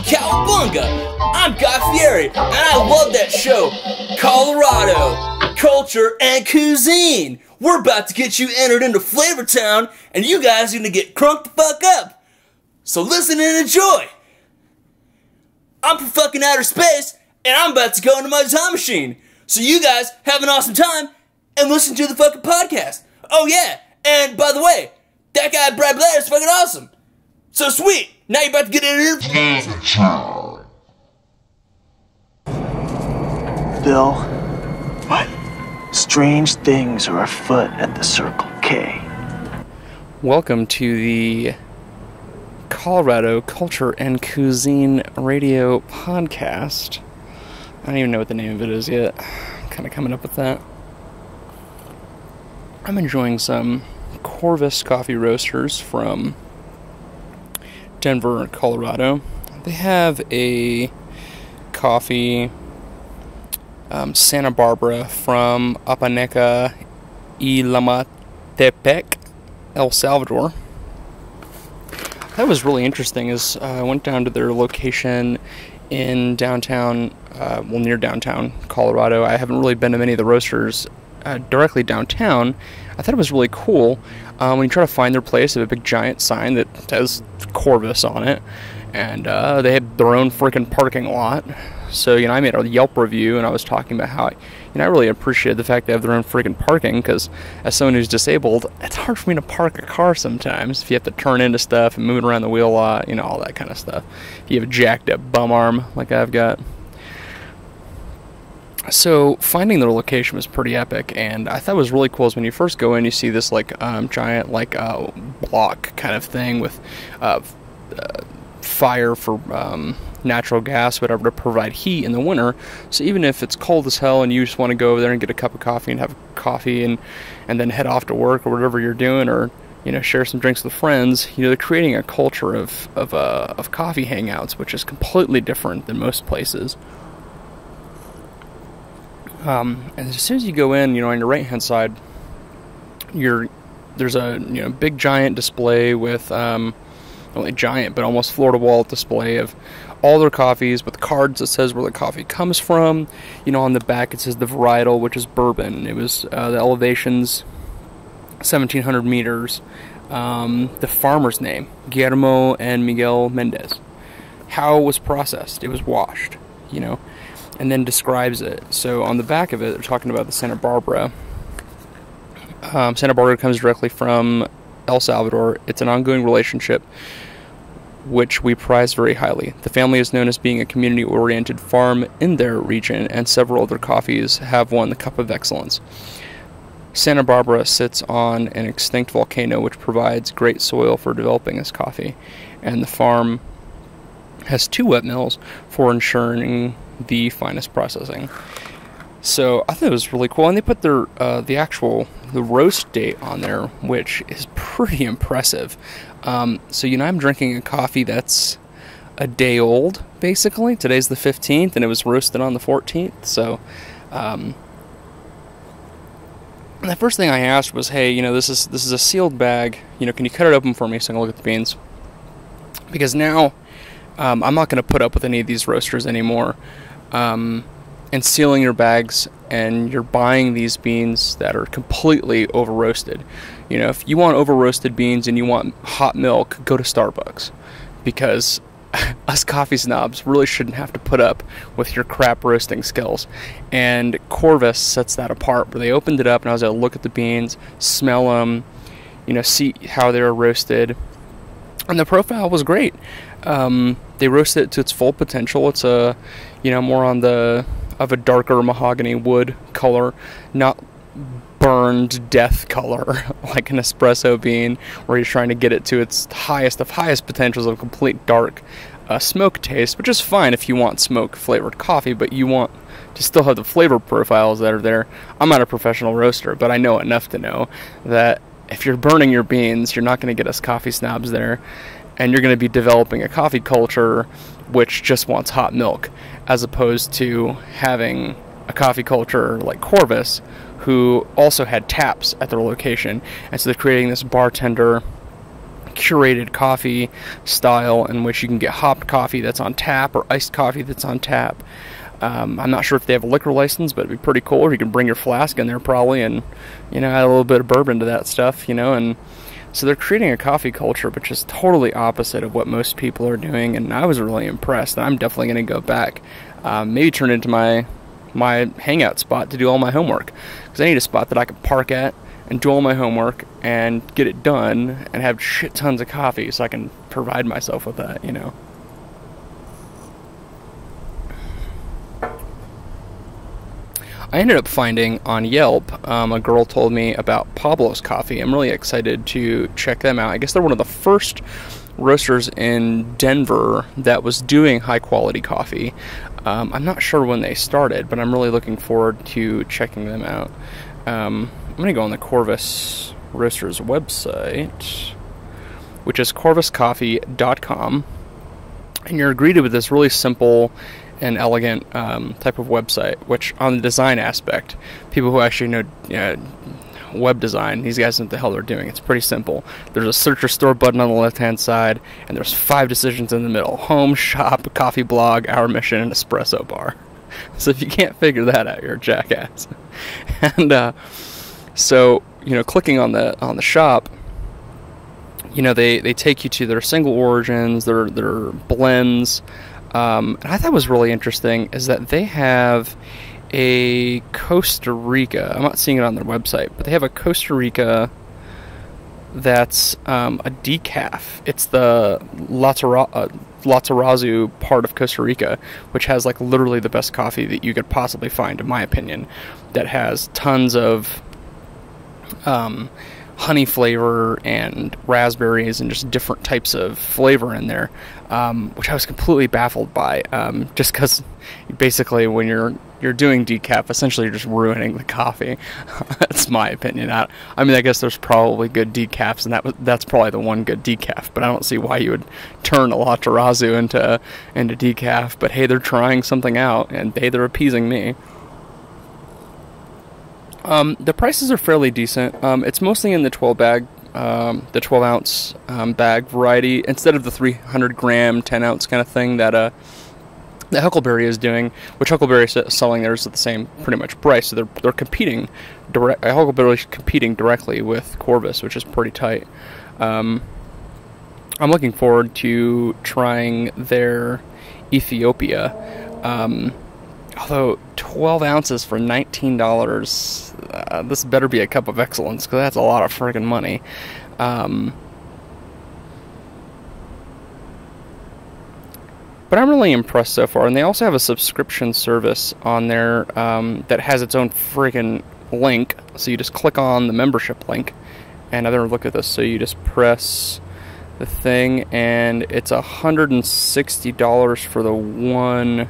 Holy cowabunga! I'm Guy Fieri, and I love that show, Colorado Culture and Cuisine. We're about to get you entered into Flavor Town, and you guys are gonna get crunked the fuck up. So listen and enjoy. I'm from fucking outer space, and I'm about to go into my time machine. So you guys have an awesome time and listen to the fucking podcast. Oh yeah, and by the way, that guy Brad Blair is fucking awesome. So sweet. Now you're about to get in here. Bill. What? Strange things are afoot at the Circle K. Welcome to the Colorado Culture and Cuisine Radio Podcast. I don't even know what the name of it is yet. I'm kind of coming up with that. I'm enjoying some Corvus Coffee Roasters from Denver, Colorado. They have a coffee um, Santa Barbara from Apaneca Ilamatepec, El Salvador. That was really interesting. Is uh, I went down to their location in downtown, uh, well near downtown Colorado. I haven't really been to many of the roasters uh, directly downtown. I thought it was really cool. Um, when you try to find their place, they have a big giant sign that says Corvus on it, and uh, they had their own freaking parking lot. So you know, I made a Yelp review, and I was talking about how, you know, I really appreciate the fact they have their own freaking parking because as someone who's disabled, it's hard for me to park a car sometimes if you have to turn into stuff and move it around the wheel a lot, you know, all that kind of stuff. If you have a jacked up bum arm like I've got. So finding their location was pretty epic, and I thought it was really cool. Is when you first go in, you see this like um, giant like uh, block kind of thing with uh, uh, fire for um, natural gas, whatever, to provide heat in the winter. So even if it's cold as hell and you just want to go over there and get a cup of coffee and have coffee and and then head off to work or whatever you're doing, or you know share some drinks with friends, you know they're creating a culture of of uh, of coffee hangouts, which is completely different than most places. Um, and as soon as you go in, you know, on your right hand side, you're there's a you know big giant display with um, only giant, but almost floor to wall display of all their coffees with cards that says where the coffee comes from. You know, on the back it says the varietal, which is bourbon. It was uh, the elevations, 1700 meters. Um, the farmer's name, Guillermo and Miguel Mendez. How it was processed. It was washed. You know, and then describes it. So on the back of it, they're talking about the Santa Barbara. Um, Santa Barbara comes directly from El Salvador. It's an ongoing relationship which we prize very highly. The family is known as being a community oriented farm in their region, and several other coffees have won the Cup of Excellence. Santa Barbara sits on an extinct volcano which provides great soil for developing this coffee, and the farm has two wet mills for ensuring the finest processing. So I thought it was really cool, and they put their uh, the actual the roast date on there, which is pretty impressive. Um, so you know, I'm drinking a coffee that's a day old, basically. Today's the 15th, and it was roasted on the 14th. So, um, the first thing I asked was, "Hey, you know, this is this is a sealed bag. You know, can you cut it open for me so I can look at the beans?" Because now um, I'm not going to put up with any of these roasters anymore. Um, and sealing your bags, and you're buying these beans that are completely over roasted. You know, if you want over roasted beans and you want hot milk, go to Starbucks because us coffee snobs really shouldn't have to put up with your crap roasting skills. And Corvus sets that apart where they opened it up and I was able to look at the beans, smell them, you know, see how they were roasted. And the profile was great. Um, they roasted it to its full potential. It's a, you know, more on the of a darker mahogany wood color, not burned death color like an espresso bean, where you're trying to get it to its highest of highest potentials of complete dark uh, smoke taste, which is fine if you want smoke flavored coffee, but you want to still have the flavor profiles that are there. I'm not a professional roaster, but I know enough to know that if you're burning your beans, you're not going to get us coffee snobs there, and you're going to be developing a coffee culture which just wants hot milk as opposed to having a coffee culture like Corvus, who also had taps at their location. And so they're creating this bartender curated coffee style in which you can get hopped coffee that's on tap or iced coffee that's on tap. Um, I'm not sure if they have a liquor license, but it'd be pretty cool. if you can bring your flask in there probably, and you know add a little bit of bourbon to that stuff, you know, and so they're creating a coffee culture, which is totally opposite of what most people are doing. And I was really impressed. And I'm definitely going to go back, um, maybe turn it into my my hangout spot to do all my homework because I need a spot that I can park at and do all my homework and get it done and have shit tons of coffee so I can provide myself with that, you know. I ended up finding on Yelp, um, a girl told me about Pablo's Coffee. I'm really excited to check them out. I guess they're one of the first roasters in Denver that was doing high quality coffee. Um, I'm not sure when they started, but I'm really looking forward to checking them out. Um, I'm going to go on the Corvus Roasters website, which is corvuscoffee.com. And you're greeted with this really simple and elegant um, type of website, which on the design aspect, people who actually know know, web design, these guys know what the hell they're doing. It's pretty simple. There's a search or store button on the left hand side, and there's five decisions in the middle home, shop, coffee blog, our mission, and espresso bar. So if you can't figure that out, you're a jackass. and uh, so, you know, clicking on the on the shop, you know, they, they take you to their single origins, their their blends, um, and I thought was really interesting is that they have a Costa Rica. I'm not seeing it on their website, but they have a Costa Rica that's um, a decaf. It's the Latara- uh, part of Costa Rica, which has like literally the best coffee that you could possibly find, in my opinion. That has tons of um, honey flavor and raspberries and just different types of flavor in there, um, which I was completely baffled by. Um, just because basically when you're you're doing decaf, essentially you're just ruining the coffee. that's my opinion. I, I, mean, I guess there's probably good decafs, and that that's probably the one good decaf. But I don't see why you would turn a La into into decaf. But hey, they're trying something out, and they they're appeasing me. Um, the prices are fairly decent. Um, it's mostly in the 12 bag, um, the 12 ounce um, bag variety instead of the 300 gram, 10 ounce kind of thing that uh, that Huckleberry is doing, which Huckleberry is selling theirs at the same pretty much price. So they're they're competing direct. Uh, Huckleberry is competing directly with Corvus, which is pretty tight. Um, I'm looking forward to trying their Ethiopia. Um, although 12 ounces for $19 uh, this better be a cup of excellence because that's a lot of friggin' money. Um, but i'm really impressed so far and they also have a subscription service on there um, that has its own friggin' link. So you just click on the membership link and i look at this. So you just press the thing and it's $160 for the one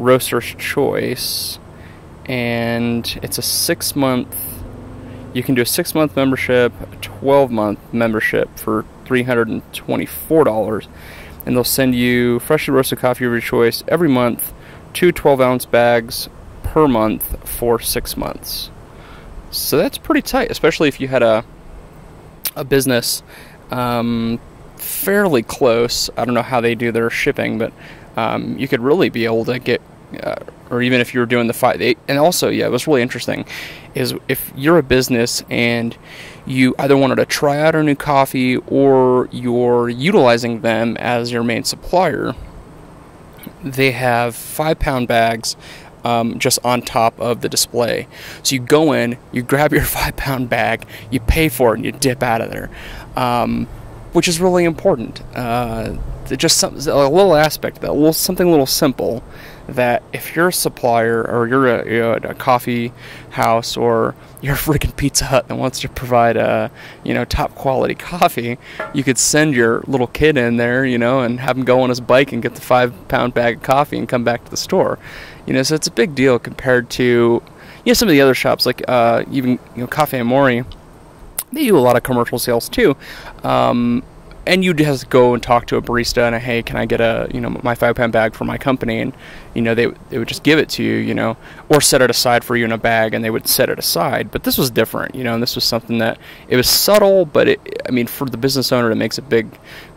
roaster's choice and it's a six month you can do a six month membership a 12 month membership for $324 and they'll send you freshly roasted coffee of your choice every month two 12 ounce bags per month for six months. So that's pretty tight especially if you had a a business um, fairly close. I don't know how they do their shipping but um, you could really be able to get, uh, or even if you were doing the five. Eight. and also, yeah, was really interesting, is if you're a business and you either wanted to try out a new coffee or you're utilizing them as your main supplier, they have five pound bags um, just on top of the display. So you go in, you grab your five pound bag, you pay for it, and you dip out of there, um, which is really important. Uh, just some, a little aspect that little something a little simple that if you're a supplier or you're a, you're a coffee house or you're a freaking Pizza Hut that wants to provide a you know top quality coffee, you could send your little kid in there, you know, and have him go on his bike and get the five pound bag of coffee and come back to the store, you know. So it's a big deal compared to you know some of the other shops like uh, even you know Cafe Amore. They do a lot of commercial sales too. Um, and you just go and talk to a barista and hey, can I get a you know my five pound bag for my company? And you know they they would just give it to you, you know, or set it aside for you in a bag, and they would set it aside. But this was different, you know, and this was something that it was subtle, but it I mean for the business owner it makes a big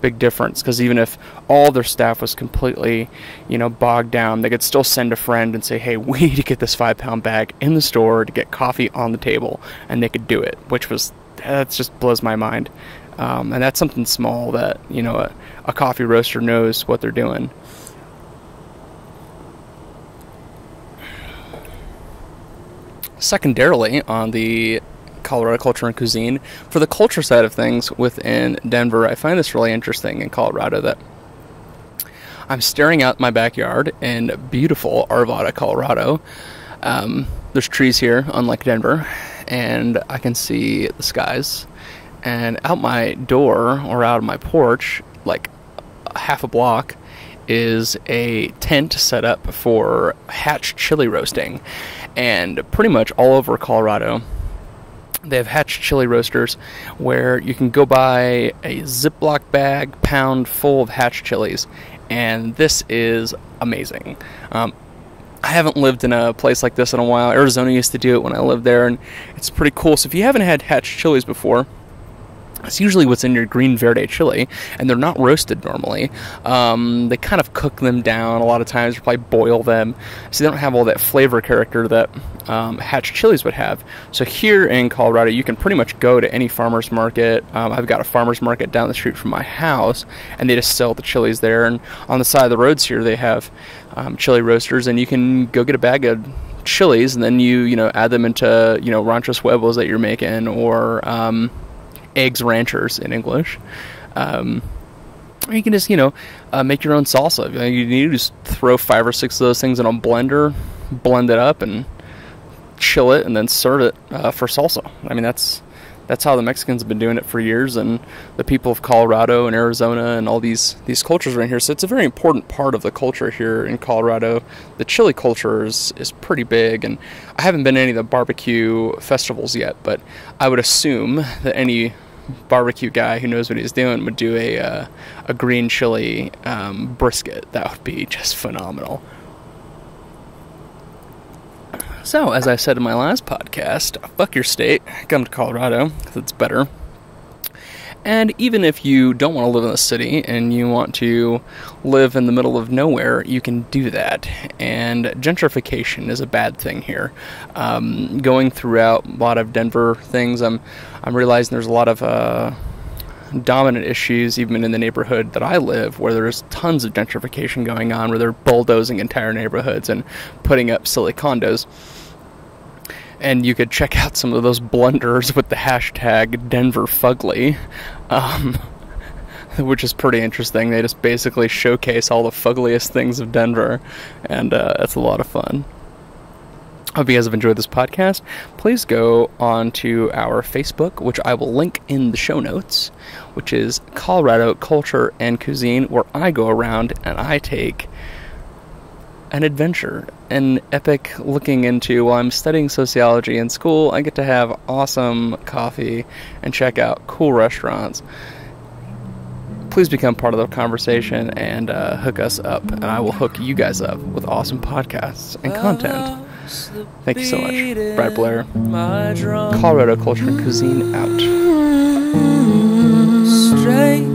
big difference because even if all their staff was completely you know bogged down, they could still send a friend and say, hey, we need to get this five pound bag in the store to get coffee on the table, and they could do it, which was that just blows my mind. Um, and that's something small that you know a, a coffee roaster knows what they're doing. Secondarily, on the Colorado culture and cuisine, for the culture side of things within Denver, I find this really interesting in Colorado that I'm staring out my backyard in beautiful Arvada, Colorado. Um, there's trees here, unlike Denver, and I can see the skies. And out my door or out of my porch, like half a block, is a tent set up for hatch chili roasting. And pretty much all over Colorado, they have hatch chili roasters where you can go buy a Ziploc bag pound full of hatch chilies. And this is amazing. Um, I haven't lived in a place like this in a while. Arizona used to do it when I lived there, and it's pretty cool. So if you haven't had hatch chilies before, it's usually what's in your green verde chili, and they're not roasted normally. Um, they kind of cook them down a lot of times, or probably boil them, so they don't have all that flavor character that um, hatch chilies would have. So here in Colorado, you can pretty much go to any farmer's market. Um, I've got a farmer's market down the street from my house, and they just sell the chilies there. And on the side of the roads here, they have um, chili roasters, and you can go get a bag of chilies, and then you you know add them into you know ranchos huevos that you're making, or um, eggs ranchers in English. Um, or you can just, you know, uh, make your own salsa. You, need to just throw five or six of those things in a blender, blend it up, and chill it, and then serve it uh, for salsa. I mean, that's that's how the Mexicans have been doing it for years, and the people of Colorado and Arizona and all these these cultures around here. So it's a very important part of the culture here in Colorado. The chili culture is is pretty big, and I haven't been to any of the barbecue festivals yet, but I would assume that any barbecue guy who knows what he's doing would do a uh, a green chili um, brisket. That would be just phenomenal. So, as I said in my last podcast, fuck your state, come to Colorado because it's better. And even if you don't want to live in the city and you want to live in the middle of nowhere, you can do that. And gentrification is a bad thing here. Um, going throughout a lot of Denver things, I'm I'm realizing there's a lot of uh, dominant issues even in the neighborhood that I live, where there's tons of gentrification going on, where they're bulldozing entire neighborhoods and putting up silly condos and you could check out some of those blunders with the hashtag Denver Fugly, um, which is pretty interesting. They just basically showcase all the fuggliest things of Denver, and uh, it's a lot of fun. Hope you guys have enjoyed this podcast. Please go on to our Facebook, which I will link in the show notes, which is Colorado Culture and Cuisine, where I go around and I take an adventure, an epic looking into while I'm studying sociology in school. I get to have awesome coffee and check out cool restaurants. Please become part of the conversation and uh, hook us up, and I will hook you guys up with awesome podcasts and content. Thank you so much. Brad Blair, Colorado Culture and Cuisine out. Strengthen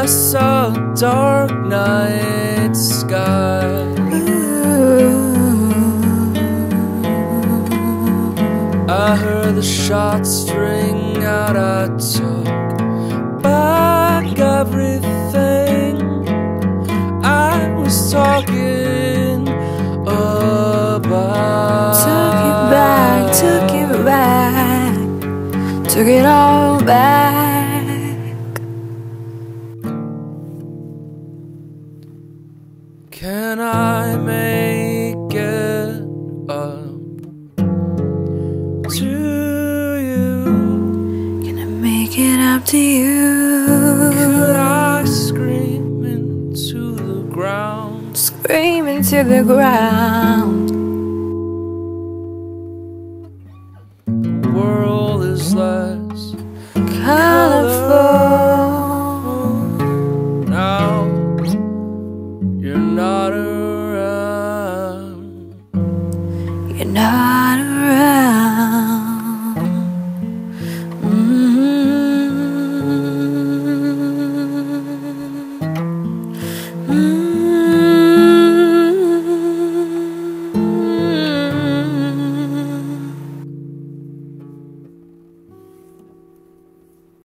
I saw a dark night sky. I heard the shots ring out. I took back everything I was talking about. Took it back, took it back, took it all back. Can I I make it up to you? Gonna make it up to you. Could I scream into the ground? Scream into the ground.